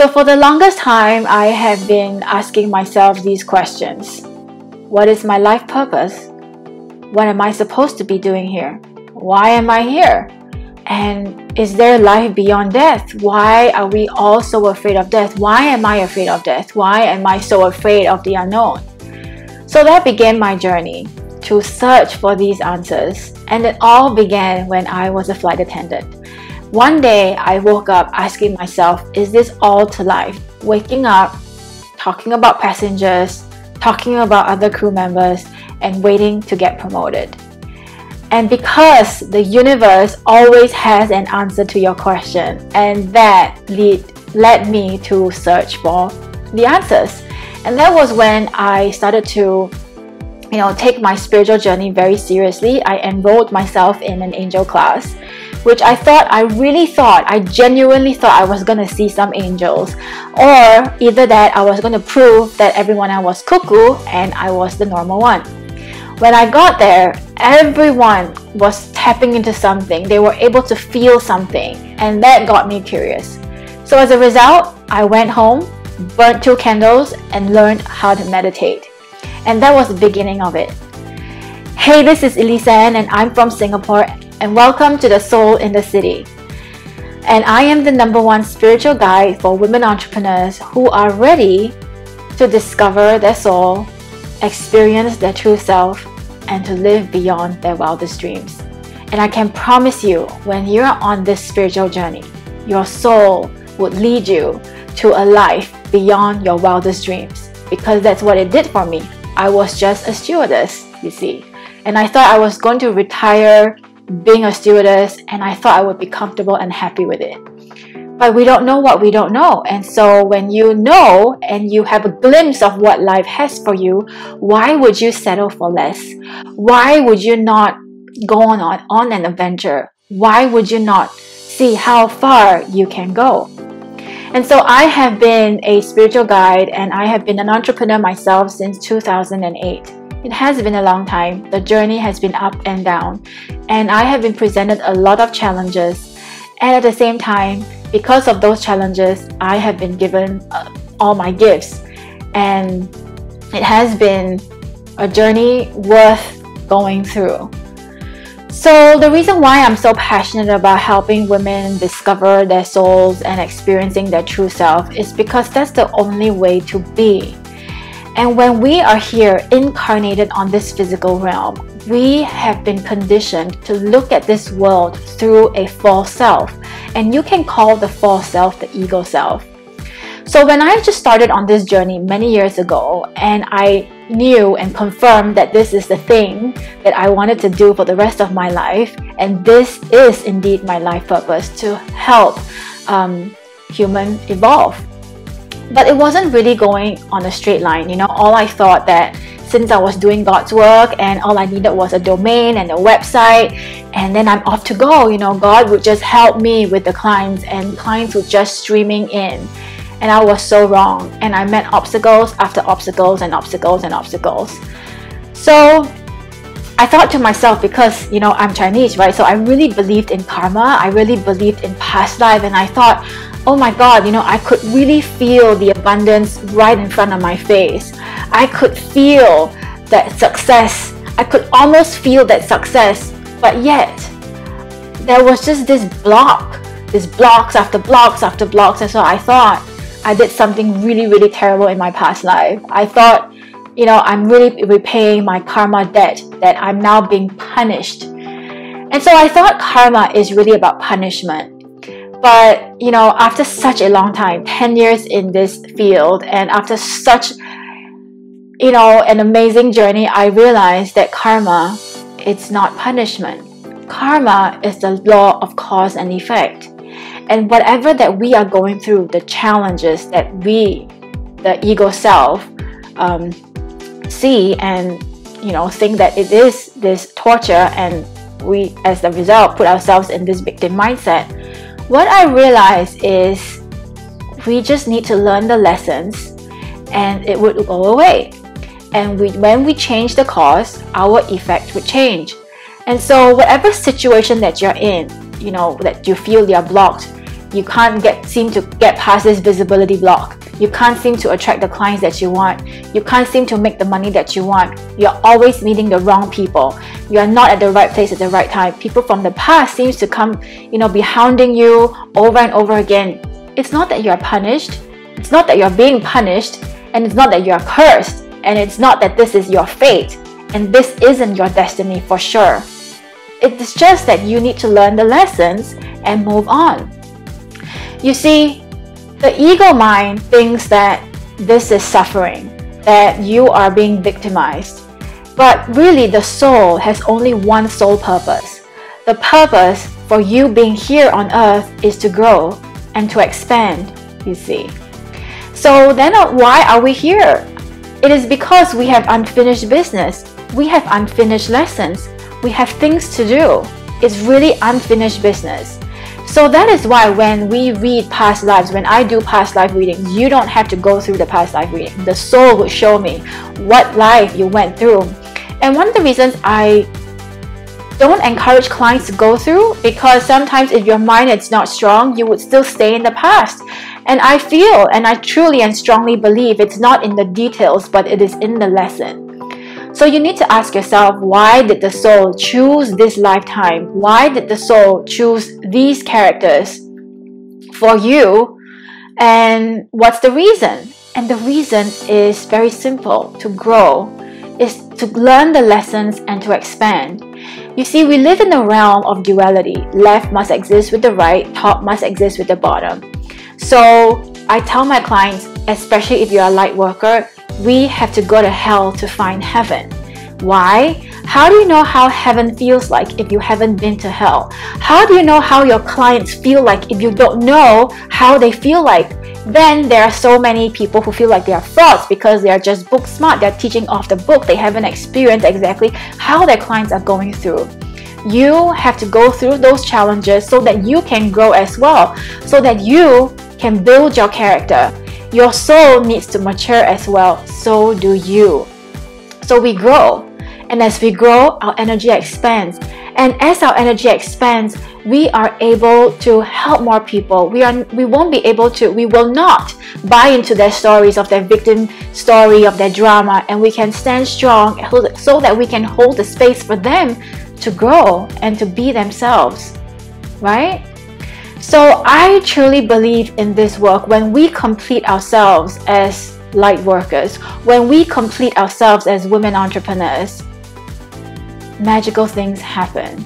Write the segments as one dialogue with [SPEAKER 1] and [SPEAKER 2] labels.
[SPEAKER 1] So, for the longest time, I have been asking myself these questions What is my life purpose? What am I supposed to be doing here? Why am I here? And is there life beyond death? Why are we all so afraid of death? Why am I afraid of death? Why am I so afraid of the unknown? So that began my journey to search for these answers, and it all began when I was a flight attendant. One day I woke up asking myself, is this all to life? Waking up, talking about passengers, talking about other crew members, and waiting to get promoted. And because the universe always has an answer to your question, and that lead, led me to search for the answers. And that was when I started to you know take my spiritual journey very seriously. I enrolled myself in an angel class which I thought, I really thought, I genuinely thought I was gonna see some angels. Or either that I was gonna prove that everyone else was cuckoo and I was the normal one. When I got there, everyone was tapping into something. They were able to feel something, and that got me curious. So as a result, I went home, burnt two candles, and learned how to meditate. And that was the beginning of it. Hey, this is Elyse Anne and I'm from Singapore and welcome to the Soul in the City. And I am the number one spiritual guide for women entrepreneurs who are ready to discover their soul, experience their true self, and to live beyond their wildest dreams. And I can promise you, when you're on this spiritual journey, your soul would lead you to a life beyond your wildest dreams because that's what it did for me. I was just a stewardess, you see. And I thought I was going to retire being a stewardess and I thought I would be comfortable and happy with it. But we don't know what we don't know. And so when you know and you have a glimpse of what life has for you, why would you settle for less? Why would you not go on, on, on an adventure? Why would you not see how far you can go? And so I have been a spiritual guide and I have been an entrepreneur myself since 2008. It has been a long time. The journey has been up and down, and I have been presented a lot of challenges. And at the same time, because of those challenges, I have been given uh, all my gifts. And it has been a journey worth going through. So, the reason why I'm so passionate about helping women discover their souls and experiencing their true self is because that's the only way to be. And when we are here incarnated on this physical realm, we have been conditioned to look at this world through a false self. And you can call the false self the ego self. So when I just started on this journey many years ago, and I knew and confirmed that this is the thing that I wanted to do for the rest of my life, and this is indeed my life purpose to help um, human evolve but it wasn't really going on a straight line. You know, all I thought that since I was doing God's work and all I needed was a domain and a website, and then I'm off to go. You know, God would just help me with the clients, and clients were just streaming in. And I was so wrong. And I met obstacles after obstacles and obstacles and obstacles. So I thought to myself, because you know I'm Chinese, right? So I really believed in karma. I really believed in past life, and I thought, oh my god, you know, I could really feel the abundance right in front of my face. I could feel that success. I could almost feel that success, but yet there was just this block, this blocks after blocks after blocks. And so I thought I did something really, really terrible in my past life. I thought, you know, I'm really repaying my karma debt that I'm now being punished. And so I thought karma is really about punishment. But, you know, after such a long time, 10 years in this field, and after such, you know, an amazing journey, I realized that karma, it's not punishment. Karma is the law of cause and effect. And whatever that we are going through, the challenges that we, the ego self, um, see and you know think that it is this torture and we as the result put ourselves in this victim mindset what I realize is we just need to learn the lessons and it would go away. And we, when we change the cause, our effect would change. And so, whatever situation that you're in, you know, that you feel you're blocked, you can't get seem to get past this visibility block. You can't seem to attract the clients that you want. You can't seem to make the money that you want. You're always meeting the wrong people. You are not at the right place at the right time. People from the past seems to come, you know, be hounding you over and over again. It's not that you are punished. It's not that you're being punished, and it's not that you are cursed, and it's not that this is your fate, and this isn't your destiny for sure. It's just that you need to learn the lessons and move on. You see, the ego mind thinks that this is suffering, that you are being victimized. But really, the soul has only one sole purpose. The purpose for you being here on earth is to grow and to expand, you see. So then, uh, why are we here? It is because we have unfinished business, we have unfinished lessons, we have things to do. It's really unfinished business. So that is why when we read past lives, when I do past life readings, you don't have to go through the past life reading. The soul will show me what life you went through. And one of the reasons I don't encourage clients to go through because sometimes if your mind is not strong, you would still stay in the past. And I feel and I truly and strongly believe it's not in the details, but it is in the lesson. So you need to ask yourself why did the soul choose this lifetime? Why did the soul choose these characters for you? And what's the reason? And the reason is very simple to grow, is to learn the lessons and to expand. You see, we live in a realm of duality. Left must exist with the right, top must exist with the bottom. So I tell my clients, especially if you're a light worker, we have to go to hell to find heaven. Why? How do you know how heaven feels like if you haven't been to hell? How do you know how your clients feel like if you don't know how they feel like? Then there are so many people who feel like they are frauds because they are just book smart, they're teaching off the book, they haven't experienced exactly how their clients are going through. You have to go through those challenges so that you can grow as well, so that you can build your character your soul needs to mature as well, so do you. So we grow. And as we grow, our energy expands. And as our energy expands, we are able to help more people. We are we won't be able to, we will not buy into their stories of their victim story, of their drama, and we can stand strong so that we can hold the space for them to grow and to be themselves. Right? So I truly believe in this work when we complete ourselves as light workers, when we complete ourselves as women entrepreneurs, magical things happen.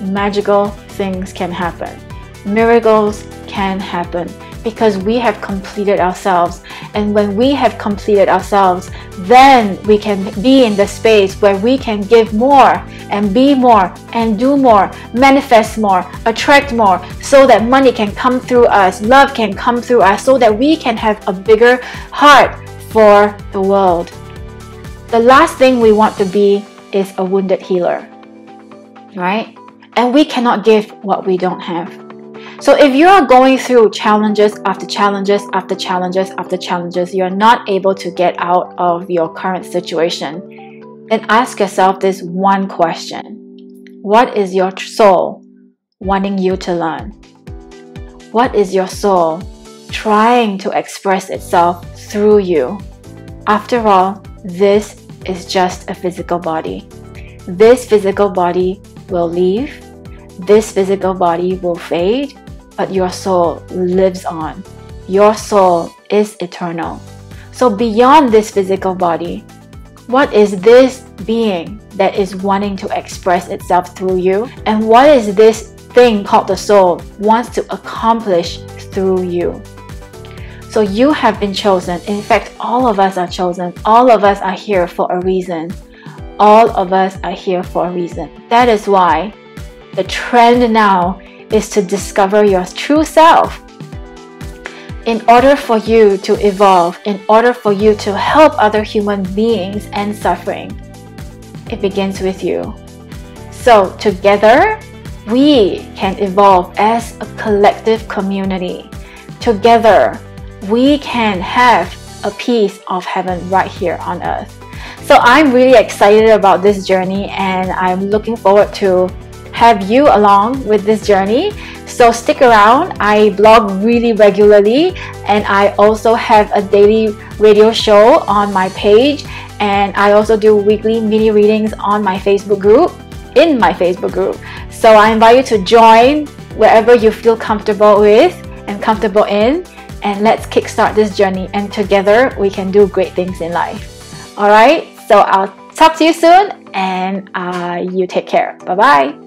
[SPEAKER 1] Magical things can happen. Miracles can happen because we have completed ourselves. And when we have completed ourselves, then we can be in the space where we can give more and be more and do more, manifest more, attract more, so that money can come through us, love can come through us, so that we can have a bigger heart for the world. The last thing we want to be is a wounded healer, right? And we cannot give what we don't have. So if you are going through challenges after challenges after challenges after challenges, you're not able to get out of your current situation, then ask yourself this one question. What is your soul wanting you to learn? What is your soul trying to express itself through you? After all, this is just a physical body. This physical body will leave. This physical body will fade but your soul lives on. Your soul is eternal. So, beyond this physical body, what is this being that is wanting to express itself through you? And what is this thing called the soul wants to accomplish through you? So, you have been chosen. In fact, all of us are chosen. All of us are here for a reason. All of us are here for a reason. That is why the trend now is to discover your true self. In order for you to evolve, in order for you to help other human beings and suffering, it begins with you. So, together, we can evolve as a collective community. Together, we can have a piece of heaven right here on earth. So, I'm really excited about this journey and I'm looking forward to have you along with this journey So stick around. I blog really regularly and I also have a daily radio show on my page and I also do weekly mini readings on my Facebook group in my Facebook group. So I invite you to join wherever you feel comfortable with and comfortable in and let's kickstart this journey and together we can do great things in life. All right, so I'll talk to you soon and uh, you take care. Bye bye.